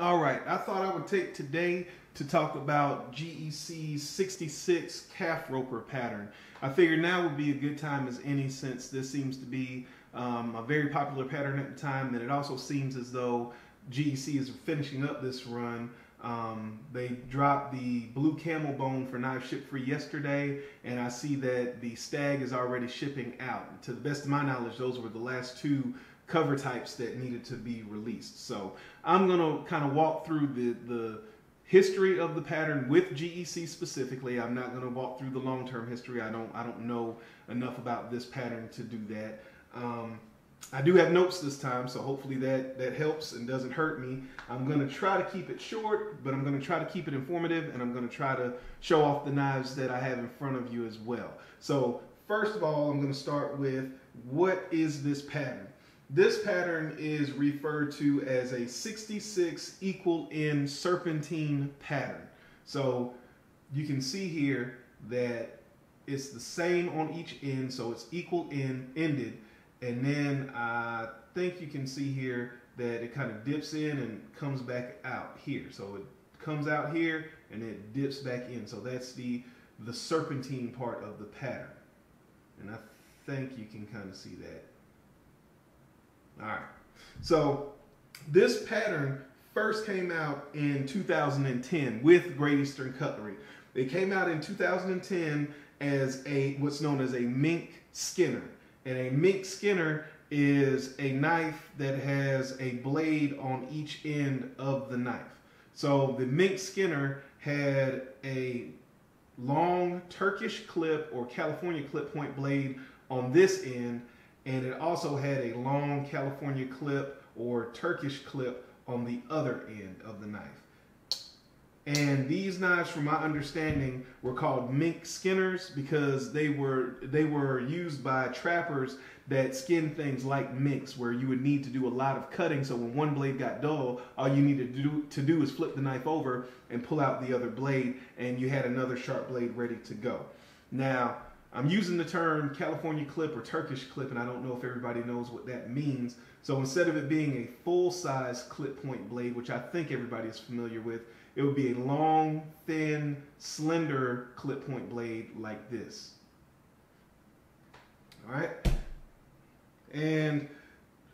All right, I thought I would take today to talk about GEC's 66 calf roper pattern. I figured now would be a good time as any since this seems to be um, a very popular pattern at the time and it also seems as though GEC is finishing up this run. Um, they dropped the blue camel bone for Knives Ship Free yesterday and I see that the stag is already shipping out. To the best of my knowledge, those were the last two cover types that needed to be released. So I'm going to kind of walk through the, the history of the pattern with GEC specifically. I'm not going to walk through the long-term history. I don't I don't know enough about this pattern to do that. Um, I do have notes this time, so hopefully that, that helps and doesn't hurt me. I'm going to try to keep it short, but I'm going to try to keep it informative, and I'm going to try to show off the knives that I have in front of you as well. So first of all, I'm going to start with what is this pattern? This pattern is referred to as a 66 equal end serpentine pattern. So you can see here that it's the same on each end, so it's equal end ended. And then I think you can see here that it kind of dips in and comes back out here. So it comes out here and it dips back in. So that's the the serpentine part of the pattern. And I think you can kind of see that. All right. So this pattern first came out in 2010 with Great Eastern Cutlery. It came out in 2010 as a what's known as a mink skinner. And a mink skinner is a knife that has a blade on each end of the knife. So the mink skinner had a long Turkish clip or California clip point blade on this end and it also had a long California clip or Turkish clip on the other end of the knife. And these knives, from my understanding, were called mink skinners because they were they were used by trappers that skin things like minks, where you would need to do a lot of cutting. So when one blade got dull, all you needed to do, to do is flip the knife over and pull out the other blade, and you had another sharp blade ready to go. Now, I'm using the term California clip or Turkish clip, and I don't know if everybody knows what that means. So instead of it being a full-size clip point blade, which I think everybody is familiar with, it would be a long, thin, slender clip point blade like this. All right. And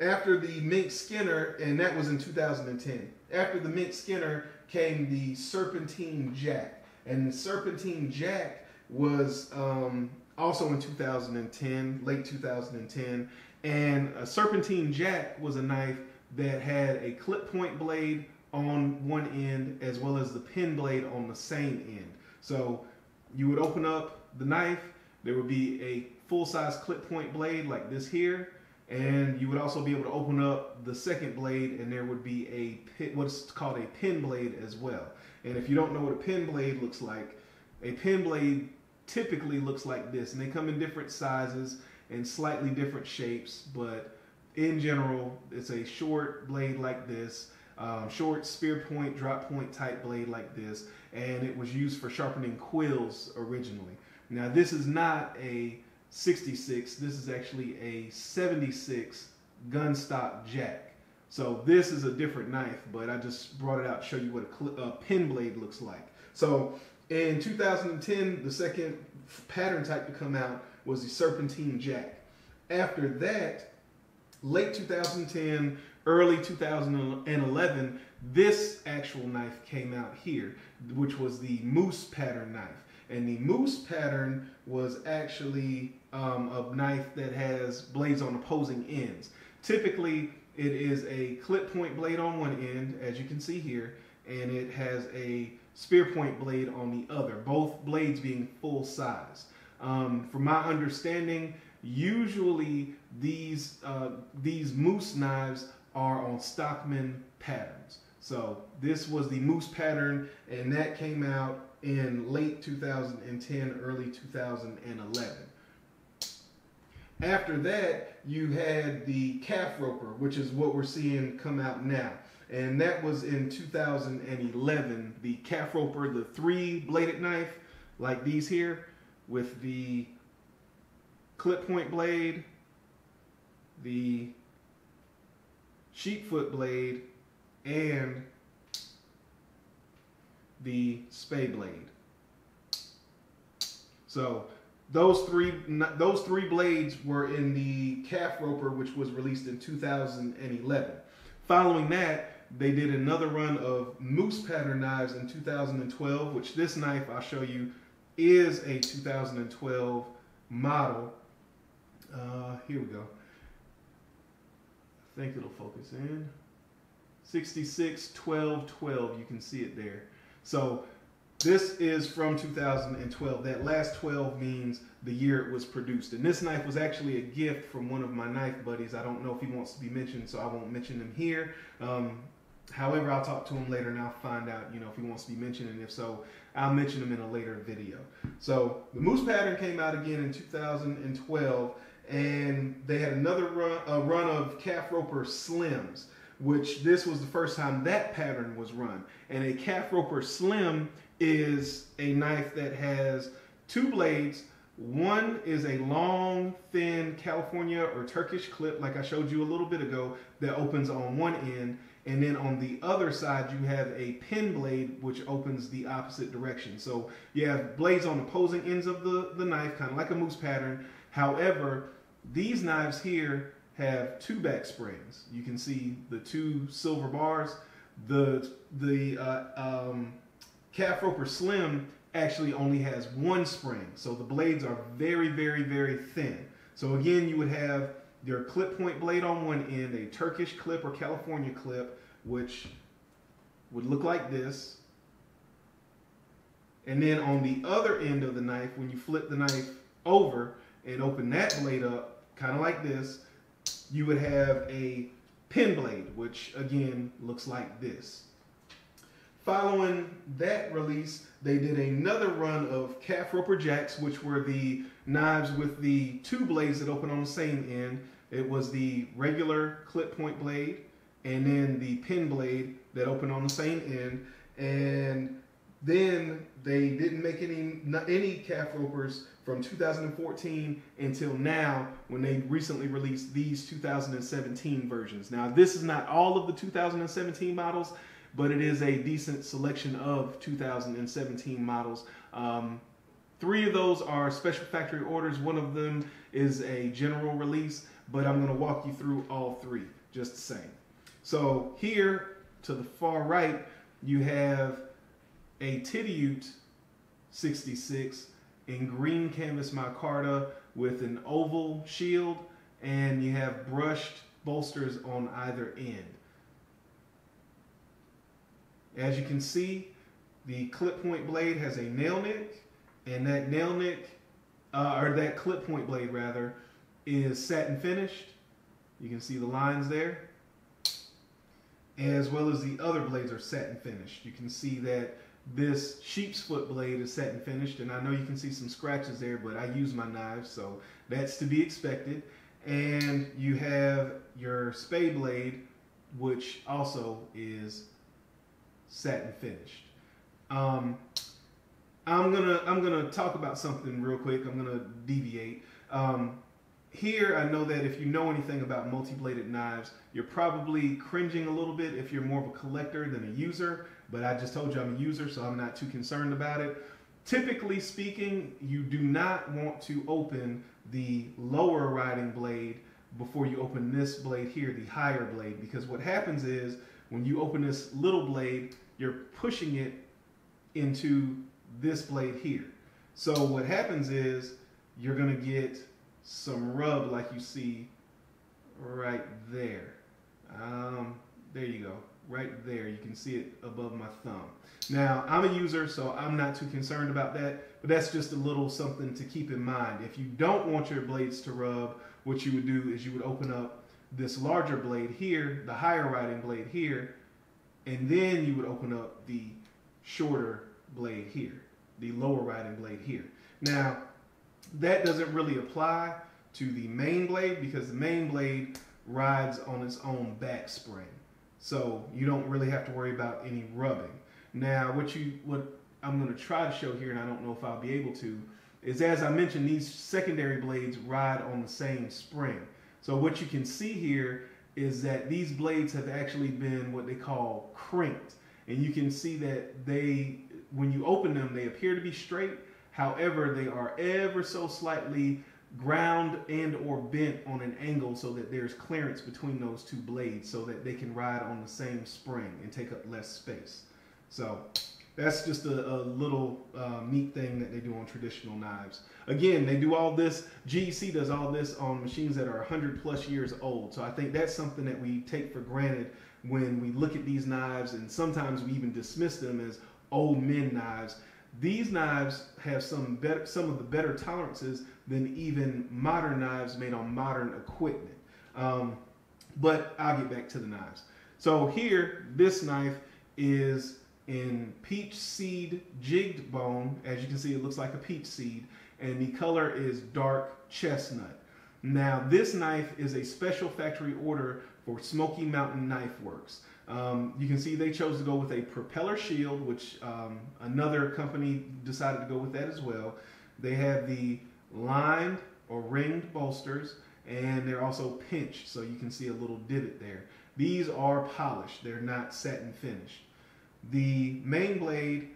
after the Mink Skinner, and that was in 2010, after the Mink Skinner came the Serpentine Jack. And the Serpentine Jack was um, also in 2010, late 2010. And a Serpentine Jack was a knife that had a clip point blade on one end as well as the pin blade on the same end. So you would open up the knife, there would be a full-size clip point blade like this here, and you would also be able to open up the second blade and there would be a what's called a pin blade as well. And if you don't know what a pin blade looks like, a pin blade typically looks like this. And they come in different sizes and slightly different shapes, but in general, it's a short blade like this, um, short spear point, drop point type blade like this, and it was used for sharpening quills originally. Now this is not a 66, this is actually a 76 gun stock jack. So this is a different knife, but I just brought it out to show you what a, a pin blade looks like. So in 2010, the second pattern type to come out was the Serpentine Jack. After that, late 2010, early 2011, this actual knife came out here, which was the Moose pattern knife. And the Moose pattern was actually um, a knife that has blades on opposing ends. Typically, it is a clip point blade on one end, as you can see here, and it has a spear point blade on the other, both blades being full size. Um, from my understanding, usually these uh, these moose knives are on Stockman patterns. So this was the moose pattern, and that came out in late 2010, early 2011. After that, you had the calf roper, which is what we're seeing come out now and that was in 2011. The calf roper, the three bladed knife, like these here, with the clip point blade, the sheepfoot blade, and the spay blade. So those three those three blades were in the calf roper, which was released in 2011. Following that, they did another run of moose pattern knives in 2012, which this knife I'll show you is a 2012 model. Uh, here we go. I think it'll focus in. 66 12 12. You can see it there. So this is from 2012. That last 12 means the year it was produced. And this knife was actually a gift from one of my knife buddies. I don't know if he wants to be mentioned, so I won't mention him here. Um, however, I'll talk to him later and I'll find out, you know, if he wants to be mentioned. And if so, I'll mention him in a later video. So the Moose pattern came out again in 2012, and they had another run, a run of calf roper slims which this was the first time that pattern was run. And a calf roper slim is a knife that has two blades. One is a long, thin California or Turkish clip, like I showed you a little bit ago, that opens on one end. And then on the other side, you have a pin blade, which opens the opposite direction. So you have blades on opposing ends of the, the knife, kind of like a moose pattern. However, these knives here have two back springs. You can see the two silver bars. The the uh, um, calf roper slim actually only has one spring, so the blades are very very very thin. So again, you would have your clip point blade on one end, a Turkish clip or California clip, which would look like this. And then on the other end of the knife, when you flip the knife over and open that blade up, kind of like this, you would have a pin blade, which again looks like this. Following that release, they did another run of calf roper jacks, which were the knives with the two blades that open on the same end. It was the regular clip point blade and then the pin blade that open on the same end. And then they didn't make any any calf ropers from 2014 until now when they recently released these 2017 versions. Now this is not all of the 2017 models, but it is a decent selection of 2017 models. Um, three of those are special factory orders. One of them is a general release, but I'm going to walk you through all three just the same. So here to the far right, you have a Tidioute 66 in green canvas micarta with an oval shield and you have brushed bolsters on either end. As you can see, the clip point blade has a nail nick and that nail nick, uh, or that clip point blade rather, is satin finished. You can see the lines there. As well as the other blades are satin finished. You can see that this sheep's foot blade is satin finished, and I know you can see some scratches there, but I use my knives, so that's to be expected. And you have your spay blade, which also is satin finished. Um, I'm gonna I'm gonna talk about something real quick. I'm gonna deviate. Um, here, I know that if you know anything about multi-bladed knives, you're probably cringing a little bit if you're more of a collector than a user but I just told you I'm a user, so I'm not too concerned about it. Typically speaking, you do not want to open the lower riding blade before you open this blade here, the higher blade, because what happens is when you open this little blade, you're pushing it into this blade here. So what happens is you're gonna get some rub like you see right there. Um, there you go right there. You can see it above my thumb. Now, I'm a user, so I'm not too concerned about that, but that's just a little something to keep in mind. If you don't want your blades to rub, what you would do is you would open up this larger blade here, the higher riding blade here, and then you would open up the shorter blade here, the lower riding blade here. Now, that doesn't really apply to the main blade because the main blade rides on its own back spring. So you don't really have to worry about any rubbing. Now, what you what I'm going to try to show here, and I don't know if I'll be able to, is as I mentioned, these secondary blades ride on the same spring. So what you can see here is that these blades have actually been what they call crinked. And you can see that they when you open them, they appear to be straight. However, they are ever so slightly ground and or bent on an angle so that there's clearance between those two blades so that they can ride on the same spring and take up less space. So that's just a, a little uh, neat thing that they do on traditional knives. Again, they do all this, GEC does all this on machines that are 100 plus years old. So I think that's something that we take for granted when we look at these knives and sometimes we even dismiss them as old men knives. These knives have some better, some of the better tolerances than even modern knives made on modern equipment. Um, but I'll get back to the knives. So here, this knife is in peach seed jigged bone. As you can see, it looks like a peach seed, and the color is dark chestnut. Now, this knife is a special factory order for Smoky Mountain Knife Works. Um, you can see they chose to go with a propeller shield, which um, another company decided to go with that as well. They have the lined or ringed bolsters, and they're also pinched, so you can see a little divot there. These are polished, they're not satin finished. The main blade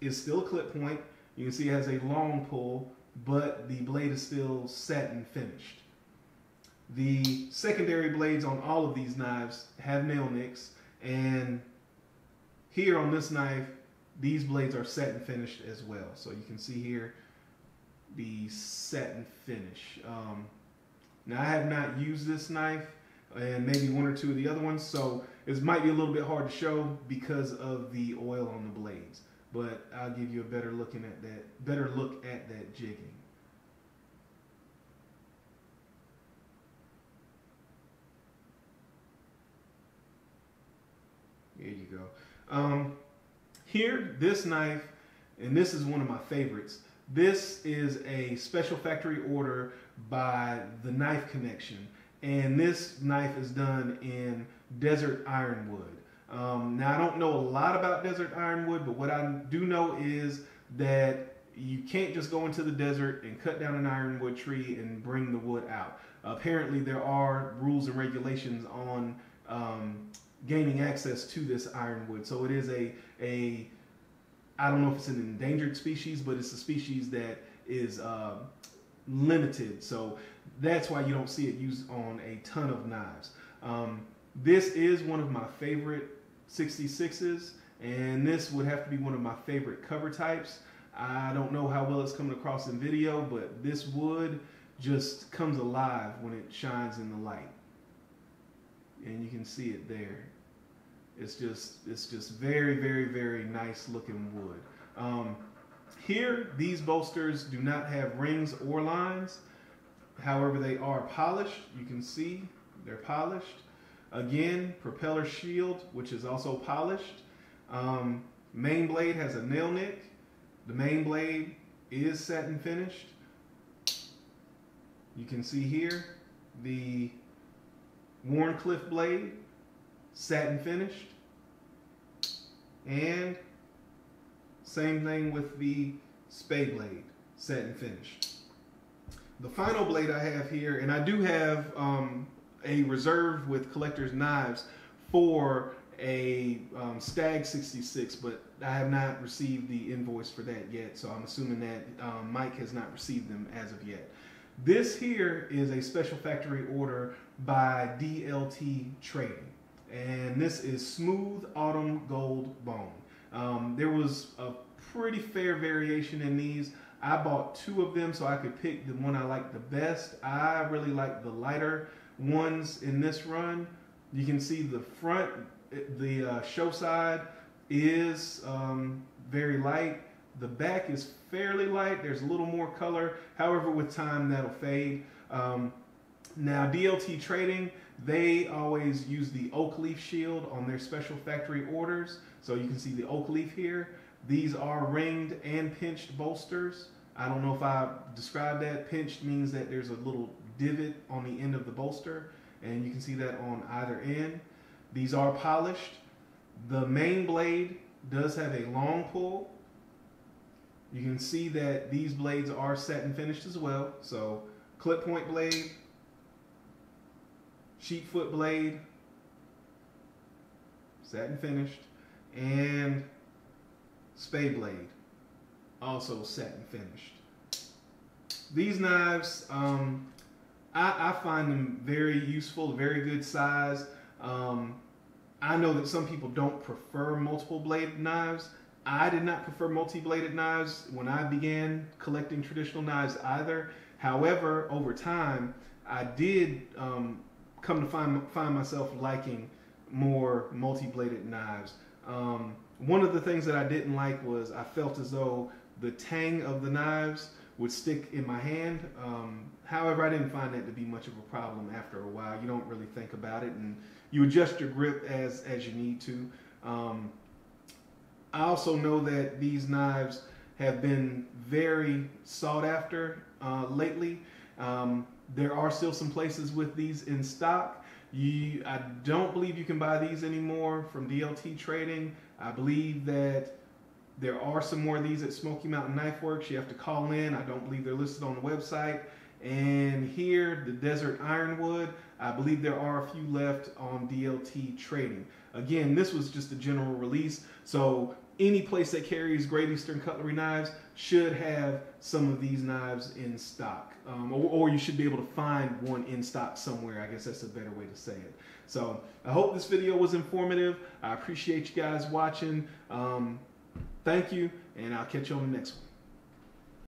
is still a clip point. You can see it has a long pull, but the blade is still satin finished. The secondary blades on all of these knives have nail nicks, and here on this knife, these blades are satin finished as well. So you can see here the satin finish. Um, now I have not used this knife and maybe one or two of the other ones, so it might be a little bit hard to show because of the oil on the blades. But I'll give you a better looking at that, better look at that jigging. There you go. Um, here, this knife, and this is one of my favorites. This is a special factory order by the Knife Connection, and this knife is done in desert ironwood. Um, now, I don't know a lot about desert ironwood, but what I do know is that you can't just go into the desert and cut down an ironwood tree and bring the wood out. Apparently, there are rules and regulations on um, gaining access to this ironwood. So it is a a I don't know if it's an endangered species, but it's a species that is uh, limited. So that's why you don't see it used on a ton of knives. Um, this is one of my favorite 66s, and this would have to be one of my favorite cover types. I don't know how well it's coming across in video, but this wood just comes alive when it shines in the light. And you can see it there. It's just it's just very very very nice looking wood. Um, here, these bolsters do not have rings or lines. However, they are polished. You can see they're polished. Again, propeller shield, which is also polished. Um, main blade has a nail nick. The main blade is satin finished. You can see here the Wharncliffe blade satin finished. And same thing with the spay blade, satin finished. The final blade I have here, and I do have um, a reserve with collector's knives for a um, Stag 66, but I have not received the invoice for that yet, so I'm assuming that um, Mike has not received them as of yet. This here is a special factory order by DLT Trading and this is Smooth Autumn Gold Bone. Um, there was a pretty fair variation in these. I bought two of them so I could pick the one I like the best. I really like the lighter ones in this run. You can see the front, the uh, show side is um, very light. The back is fairly light. There's a little more color. However, with time that'll fade. Um, now DLT Trading, they always use the oak leaf shield on their special factory orders. So you can see the oak leaf here. These are ringed and pinched bolsters. I don't know if I described that. Pinched means that there's a little divot on the end of the bolster, and you can see that on either end. These are polished. The main blade does have a long pull. You can see that these blades are satin finished as well. So clip point blade, sheep foot blade, satin finished, and Spay Blade, also satin finished. These knives, um, I, I, find them very useful, very good size. Um, I know that some people don't prefer multiple bladed knives. I did not prefer multi-bladed knives when I began collecting traditional knives either. However, over time, I did um, come to find find myself liking more multi-bladed knives. Um, one of the things that I didn't like was I felt as though the tang of the knives would stick in my hand. Um, however, I didn't find that to be much of a problem after a while. You don't really think about it, and you adjust your grip as as you need to. Um, I also know that these knives have been very sought after uh, lately. Um, there are still some places with these in stock. You, I don't believe you can buy these anymore from DLT Trading. I believe that there are some more of these at Smoky Mountain Knife Works. You have to call in. I don't believe they're listed on the website. And here, the Desert Ironwood, I believe there are a few left on DLT Trading. Again, this was just a general release, so any place that carries Great Eastern cutlery knives should have some of these knives in stock. Um, or, or, you should be able to find one in stock somewhere. I guess that's a better way to say it. So I hope this video was informative. I appreciate you guys watching. Um, thank you, and I'll catch you on the next one.